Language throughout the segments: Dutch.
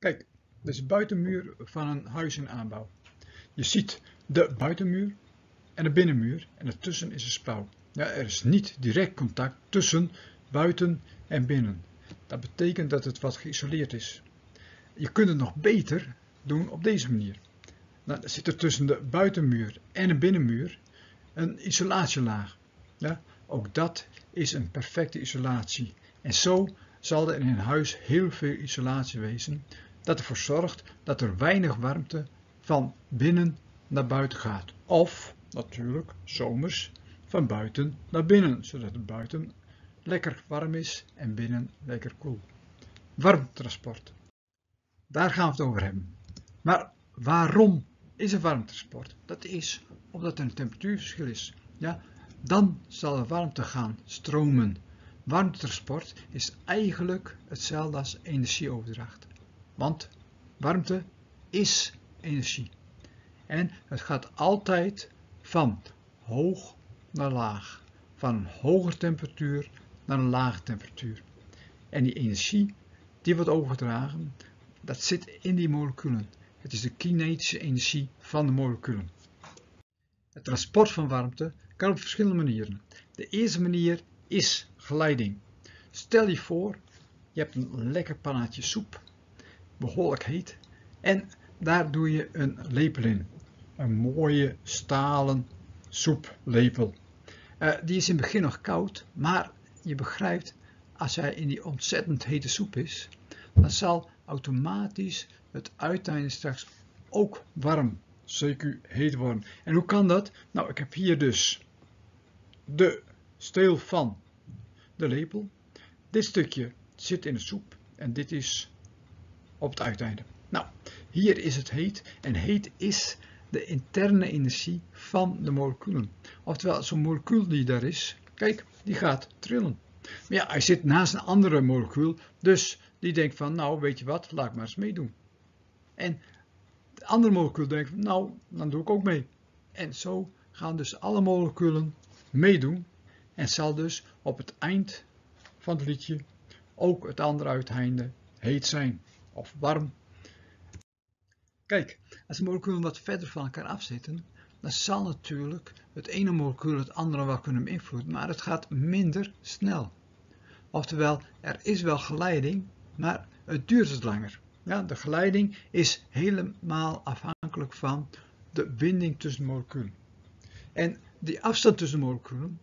Kijk, dit is de buitenmuur van een huis in aanbouw. Je ziet de buitenmuur en de binnenmuur en ertussen is een spouw. Ja, er is niet direct contact tussen buiten en binnen. Dat betekent dat het wat geïsoleerd is. Je kunt het nog beter doen op deze manier. Dan zit er tussen de buitenmuur en de binnenmuur een isolatielaag. Ja, ook dat is een perfecte isolatie. En zo zal er in een huis heel veel isolatie wezen, dat ervoor zorgt dat er weinig warmte van binnen naar buiten gaat. Of natuurlijk zomers van buiten naar binnen, zodat het buiten lekker warm is en binnen lekker koel. Warmtransport. Daar gaan we het over hebben. Maar waarom is er warmtransport? Dat is omdat er een temperatuurverschil is. Ja, dan zal de warmte gaan stromen. Warmtransport is eigenlijk hetzelfde als energieoverdracht. Want warmte is energie. En het gaat altijd van hoog naar laag. Van een hoge temperatuur naar een lage temperatuur. En die energie die wordt overgedragen, dat zit in die moleculen. Het is de kinetische energie van de moleculen. Het transport van warmte kan op verschillende manieren. De eerste manier is geleiding. Stel je voor, je hebt een lekker pannetje soep, behoorlijk heet, en daar doe je een lepel in. Een mooie stalen soeplepel. Uh, die is in het begin nog koud, maar je begrijpt, als hij in die ontzettend hete soep is, dan zal automatisch het uiteinde straks ook warm, CQ heet worden. En hoe kan dat? Nou, ik heb hier dus de steel van de lepel. Dit stukje zit in de soep en dit is op het uiteinde. Nou, hier is het heet en heet is de interne energie van de moleculen. Oftewel, zo'n molecuul die daar is, kijk, die gaat trillen. Maar ja, hij zit naast een andere molecuul, dus die denkt van, nou, weet je wat, laat maar eens meedoen. En de andere molecuul denkt nou, dan doe ik ook mee. En zo gaan dus alle moleculen meedoen en zal dus op het eind van het liedje ook het andere uiteinde heet zijn of warm. Kijk, als de moleculen wat verder van elkaar afzitten, dan zal natuurlijk het ene molecuul het andere wel kunnen beïnvloeden, maar het gaat minder snel. Oftewel, er is wel geleiding, maar het duurt het langer. Ja, de geleiding is helemaal afhankelijk van de binding tussen de moleculen. En die afstand tussen de moleculen,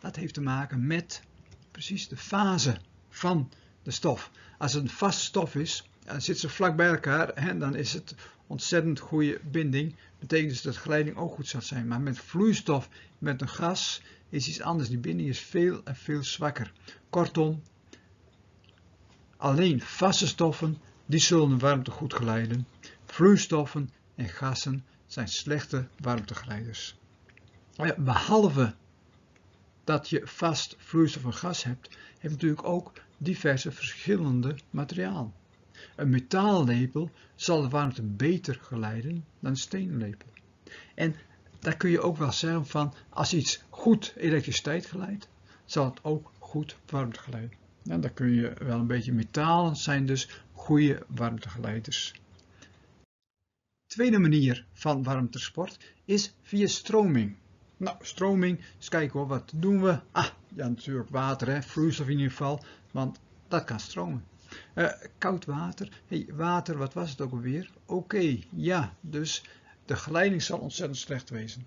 dat heeft te maken met precies de fase van de stof. Als het een vaste stof is, dan zit ze vlak bij elkaar en dan is het ontzettend goede binding. Betekent dus dat geleiding ook goed zal zijn. Maar met vloeistof, met een gas, is iets anders. Die binding is veel en veel zwakker. Kortom, alleen vaste stoffen, die zullen warmte goed geleiden. Vloeistoffen en gassen zijn slechte warmtegeleiders. Behalve dat je vast vloeistof en gas hebt, heb je natuurlijk ook diverse verschillende materialen. Een metaallepel zal de warmte beter geleiden dan een stenen lepel. En daar kun je ook wel zeggen van, als iets goed elektriciteit geleidt, zal het ook goed warmte geleiden. En daar kun je wel een beetje metalen zijn dus goede warmtegeleiders. Tweede manier van warmtransport is via stroming. Nou, stroming, eens kijken hoor, wat doen we? Ah, ja natuurlijk water, hè, vloeistof in ieder geval, want dat kan stromen. Uh, koud water, hey, water, wat was het ook alweer? Oké, ja, dus de geleiding zal ontzettend slecht wezen.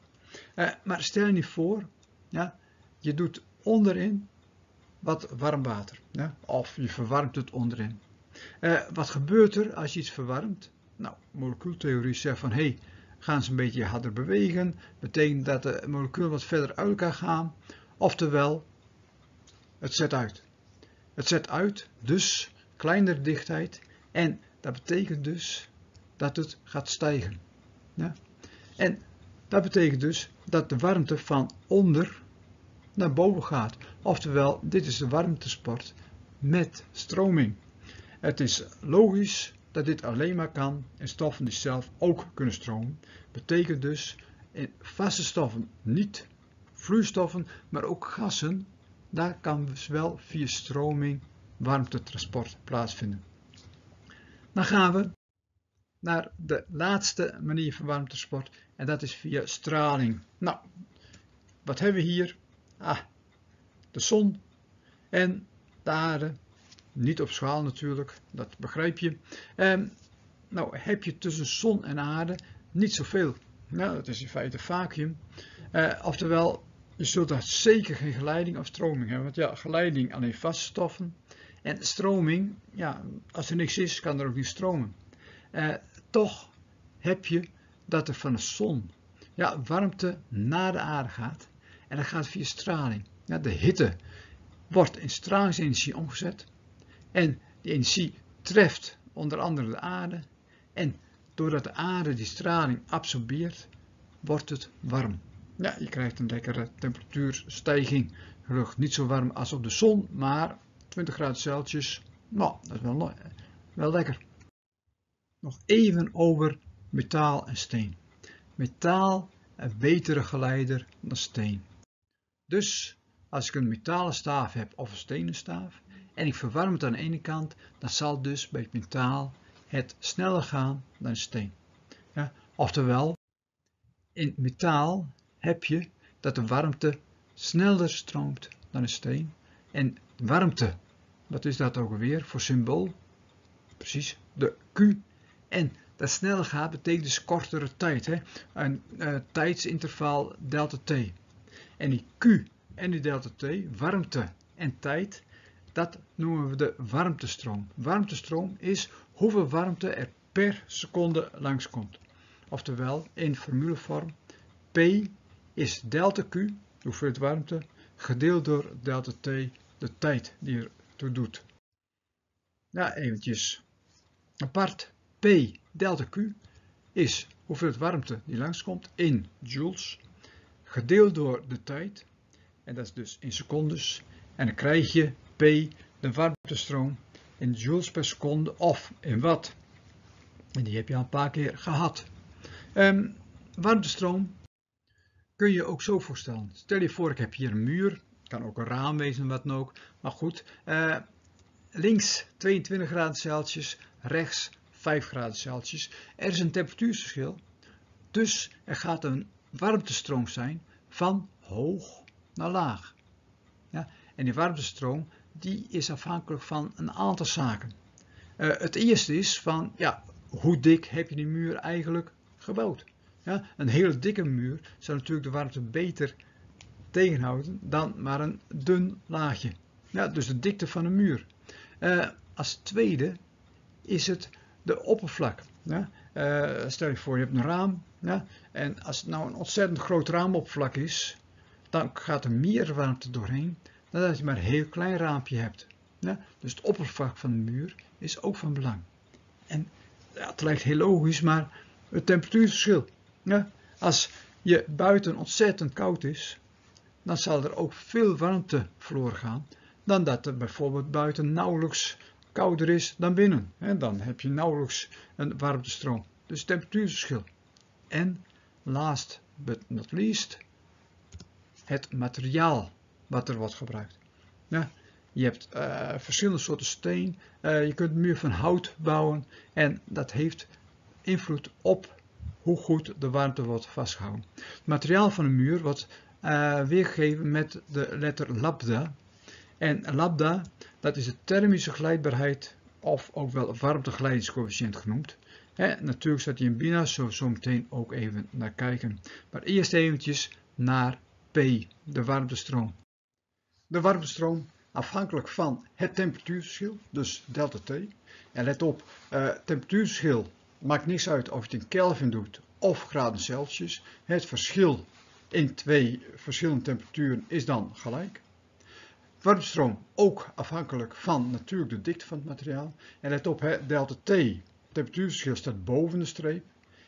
Uh, maar stel je voor, ja, je doet onderin wat warm water, ja, of je verwarmt het onderin. Uh, wat gebeurt er als je iets verwarmt? Nou, molecuultheorie zegt van, hé, hey, gaan ze een beetje harder bewegen, betekent dat de moleculen wat verder uit elkaar gaan, oftewel, het zet uit. Het zet uit, dus kleinere dichtheid en dat betekent dus dat het gaat stijgen. Ja? En dat betekent dus dat de warmte van onder naar boven gaat. Oftewel, dit is de warmtesport met stroming. Het is logisch dat dit alleen maar kan in stoffen die zelf ook kunnen stromen. Betekent dus in vaste stoffen niet vloeistoffen, maar ook gassen. Daar kan dus wel via stroming warmtetransport plaatsvinden. Dan gaan we naar de laatste manier van warmtesport en dat is via straling. Nou, wat hebben we hier? Ah, de zon en de aarde. Niet op schaal natuurlijk, dat begrijp je. Ehm, nou heb je tussen zon en aarde niet zoveel. Nou, dat is in feite vacuüm. Uh, oftewel, je zult daar zeker geen geleiding of stroming hebben. Want ja, geleiding alleen vaste stoffen. En stroming, ja, als er niks is, kan er ook niet stromen. Uh, toch heb je dat er van de zon ja, warmte naar de aarde gaat. En dat gaat via straling. Ja, de hitte wordt in stralingsenergie omgezet. En die energie treft onder andere de aarde. En doordat de aarde die straling absorbeert, wordt het warm. Ja, je krijgt een lekkere temperatuurstijging. Gelukkig niet zo warm als op de zon, maar 20 graden Celsius, nou, dat is wel, wel lekker. Nog even over metaal en steen. Metaal een betere geleider dan steen. Dus als ik een metalen staaf heb of een stenen staaf en ik verwarm het aan de ene kant, dan zal dus bij het metaal het sneller gaan dan een steen. Ja, oftewel, in metaal heb je dat de warmte sneller stroomt dan een steen. En warmte, wat is dat ook alweer voor symbool? Precies, de Q. En dat sneller gaat betekent dus kortere tijd. Hè? Een uh, tijdsinterval delta t. En die Q en die delta t, warmte en tijd, dat noemen we de warmtestroom. Warmtestroom is hoeveel warmte er per seconde langskomt. Oftewel in formulevorm P is delta Q, hoeveelheid warmte, gedeeld door delta T, de tijd die er toe doet. Ja, eventjes apart. P delta Q is hoeveelheid warmte die langskomt in joules, gedeeld door de tijd, en dat is dus in secondes. En dan krijg je P, de warmtestroom, in joules per seconde of in watt. En die heb je al een paar keer gehad. Um, warmtestroom kun je ook zo voorstellen. Stel je voor, ik heb hier een muur. Kan ook een raam wezen, wat dan ook. Maar goed, uh, links 22 graden Celsius, rechts 5 graden Celsius. Er is een temperatuurverschil. Dus er gaat een warmtestroom zijn van hoog naar laag. Ja, en die warmtestroom die is afhankelijk van een aantal zaken. Uh, het eerste is van ja, hoe dik heb je die muur eigenlijk gebouwd? Ja, een hele dikke muur zou natuurlijk de warmte beter tegenhouden dan maar een dun laagje. Ja, dus de dikte van een muur. Uh, als tweede is het de oppervlak. Ja? Uh, stel je voor, je hebt een raam. Ja? En als het nou een ontzettend groot raamoppervlak is, dan gaat er meer warmte doorheen dan dat je maar een heel klein raampje hebt. Ja? Dus het oppervlak van de muur is ook van belang. En ja, het lijkt heel logisch, maar het temperatuurverschil. Ja? Als je buiten ontzettend koud is, dan zal er ook veel warmte verloren gaan dan dat er bijvoorbeeld buiten nauwelijks kouder is dan binnen. En dan heb je nauwelijks een warmtestroom. Dus temperatuurverschil. En last but not least, het materiaal wat er wordt gebruikt. Je hebt uh, verschillende soorten steen. Uh, je kunt een muur van hout bouwen. En dat heeft invloed op hoe goed de warmte wordt vastgehouden. Het materiaal van een muur wordt uh, weergegeven met de letter lambda. En lambda, dat is de thermische geleidbaarheid of ook wel warmtegeleidingscoëfficiënt genoemd. natuurlijk staat hij in Bina, zo, zo meteen ook even naar kijken. Maar eerst eventjes naar P, de warmtestroom. De warmtestroom afhankelijk van het temperatuurverschil, dus delta T. En let op, uh, temperatuurverschil maakt niks uit of je het in Kelvin doet of graden Celsius. Het verschil in twee verschillende temperaturen is dan gelijk. Warmstroom ook afhankelijk van natuurlijk de dikte van het materiaal. En let op, delta T, temperatuurverschil staat boven de streep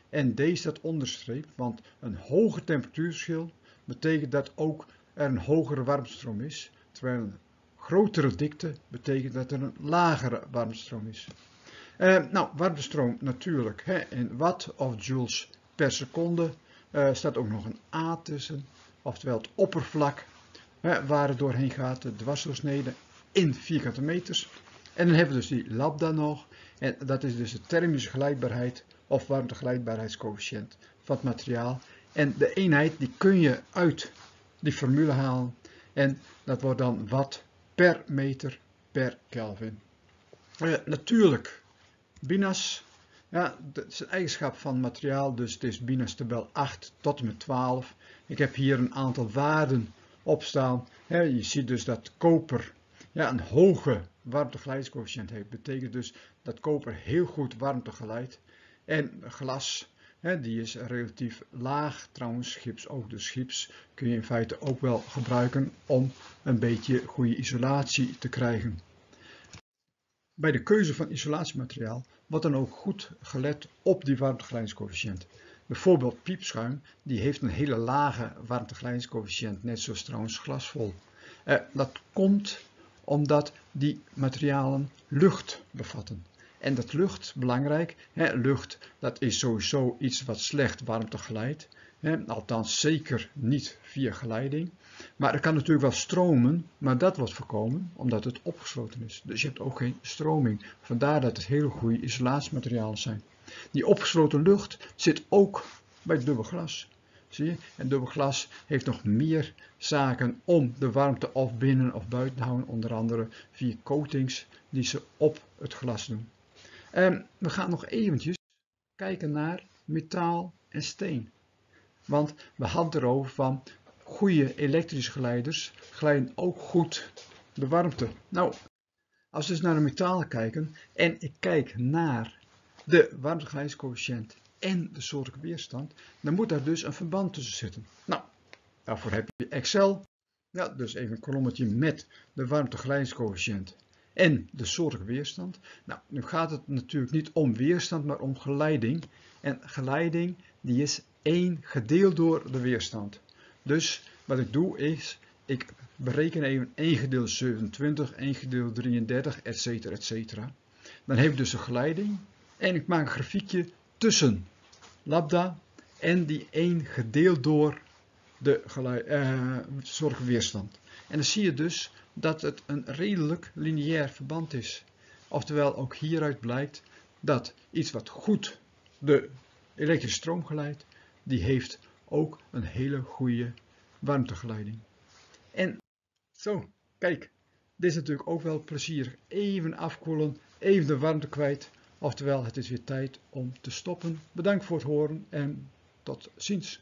en D staat onder de streep, want een hoger temperatuurverschil betekent dat ook er een hogere warmstroom is, terwijl een grotere dikte betekent dat er een lagere warmstroom is. Uh, nou, warmstroom natuurlijk in watt of joules per seconde. Uh, staat ook nog een A tussen, oftewel het oppervlak waar het doorheen gaat, de dwarsdoorsnede in vierkante meters. En dan hebben we dus die lambda nog. En dat is dus de thermische geleidbaarheid of warmtegeleidbaarheidscoëfficiënt van het materiaal. En de eenheid die kun je uit die formule halen. En dat wordt dan watt per meter per Kelvin. Uh, natuurlijk, BINAS, ja, dat is een eigenschap van materiaal, dus het is BINAS tabel 8 tot en met 12. Ik heb hier een aantal waarden opstaan. je ziet dus dat koper ja, een hoge warmtegeleidscoëfficiënt heeft. betekent dus dat koper heel goed warmte geleidt. En glas, die is relatief laag. Trouwens, gips ook. Dus gips kun je in feite ook wel gebruiken om een beetje goede isolatie te krijgen. Bij de keuze van isolatiemateriaal wordt dan ook goed gelet op die warmtegeleidingscoëfficiënt. Bijvoorbeeld piepschuim, die heeft een hele lage warmtegeleidingscoëfficiënt, net zoals trouwens glasvol. Eh, dat komt omdat die materialen lucht bevatten. En dat lucht, belangrijk, hè, lucht dat is sowieso iets wat slecht warmte geleidt. Althans zeker niet via geleiding. Maar er kan natuurlijk wel stromen, maar dat wordt voorkomen omdat het opgesloten is. Dus je hebt ook geen stroming. Vandaar dat het hele goede isolatiematerialen zijn. Die opgesloten lucht zit ook bij het dubbel glas. Zie je? En dubbel glas heeft nog meer zaken om de warmte of binnen of buiten te houden. Onder andere via coatings die ze op het glas doen. En we gaan nog eventjes kijken naar metaal en steen. Want we hadden erover van goede elektrische geleiders glijden ook goed de warmte. Nou, als we dus naar de metalen kijken en ik kijk naar de warmtegeleidscoëfficiënt en de soortelijke weerstand, dan moet daar dus een verband tussen zitten. Nou, daarvoor heb je Excel. Ja, dus even een kolommetje met de warmtegeleidscoëfficiënt en de soortelijke weerstand. Nou, nu gaat het natuurlijk niet om weerstand, maar om geleiding. En geleiding die is 1 gedeeld door de weerstand. Dus wat ik doe is, ik bereken even 1 gedeeld 27, 1 gedeeld 33, etc. etc. Dan heb ik dus een geleiding en ik maak een grafiekje tussen lambda en die 1 gedeeld door de uh, zorgweerstand. En dan zie je dus dat het een redelijk lineair verband is. Oftewel ook hieruit blijkt dat iets wat goed de elektrische stroom geleidt, die heeft ook een hele goede warmtegeleiding. En zo, kijk, dit is natuurlijk ook wel plezier. Even afkoelen, even de warmte kwijt. Oftewel, het is weer tijd om te stoppen. Bedankt voor het horen en tot ziens.